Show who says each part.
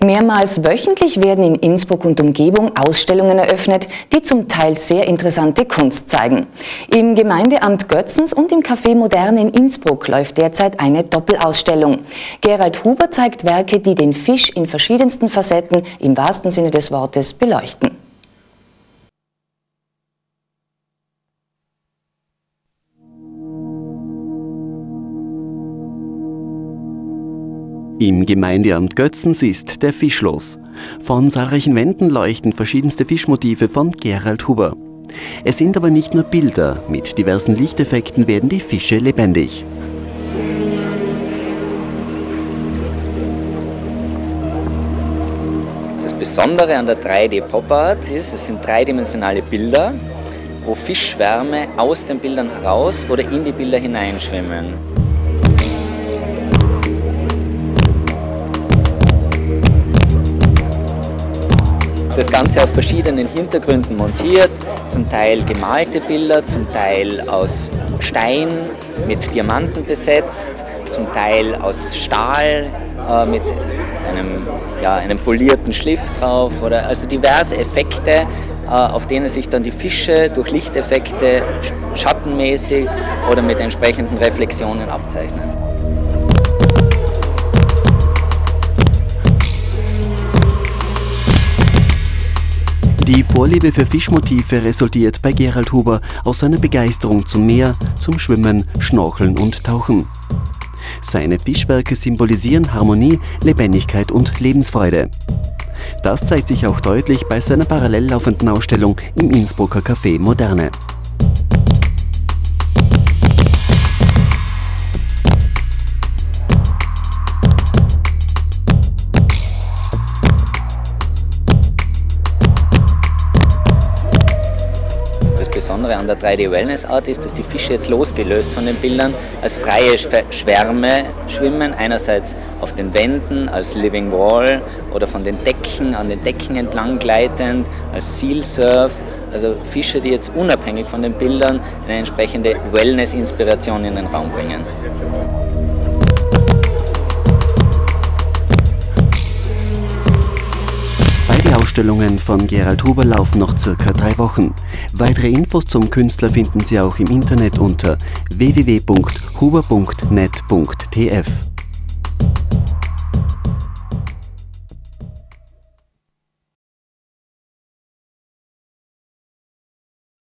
Speaker 1: Mehrmals wöchentlich werden in Innsbruck und Umgebung Ausstellungen eröffnet, die zum Teil sehr interessante Kunst zeigen. Im Gemeindeamt Götzens und im Café Moderne in Innsbruck läuft derzeit eine Doppelausstellung. Gerald Huber zeigt Werke, die den Fisch in verschiedensten Facetten im wahrsten Sinne des Wortes beleuchten.
Speaker 2: Im Gemeindeamt Götzens ist der Fisch los. Von zahlreichen Wänden leuchten verschiedenste Fischmotive von Gerald Huber. Es sind aber nicht nur Bilder, mit diversen Lichteffekten werden die Fische lebendig.
Speaker 3: Das Besondere an der 3D-Pop-Art ist, es sind dreidimensionale Bilder, wo Fischschwärme aus den Bildern heraus oder in die Bilder hineinschwimmen. Das Ganze auf verschiedenen Hintergründen montiert, zum Teil gemalte Bilder, zum Teil aus Stein mit Diamanten besetzt, zum Teil aus Stahl äh, mit einem, ja, einem polierten Schliff drauf oder also diverse Effekte, äh, auf denen sich dann die Fische durch Lichteffekte schattenmäßig oder mit entsprechenden Reflexionen abzeichnen.
Speaker 2: Die Vorliebe für Fischmotive resultiert bei Gerald Huber aus seiner Begeisterung zum Meer, zum Schwimmen, Schnorcheln und Tauchen. Seine Fischwerke symbolisieren Harmonie, Lebendigkeit und Lebensfreude. Das zeigt sich auch deutlich bei seiner parallel laufenden Ausstellung im Innsbrucker Café Moderne.
Speaker 3: Besondere an der 3D-Wellness-Art ist, dass die Fische jetzt losgelöst von den Bildern als freie Schwärme schwimmen. Einerseits auf den Wänden als Living Wall oder von den Decken, an den Decken entlang gleitend, als Seal Surf. Also Fische, die jetzt unabhängig von den Bildern eine entsprechende Wellness-Inspiration in den Raum bringen.
Speaker 2: Ausstellungen von Gerald Huber laufen noch circa drei Wochen. Weitere Infos zum Künstler finden Sie auch im Internet unter www.huber.net.tf.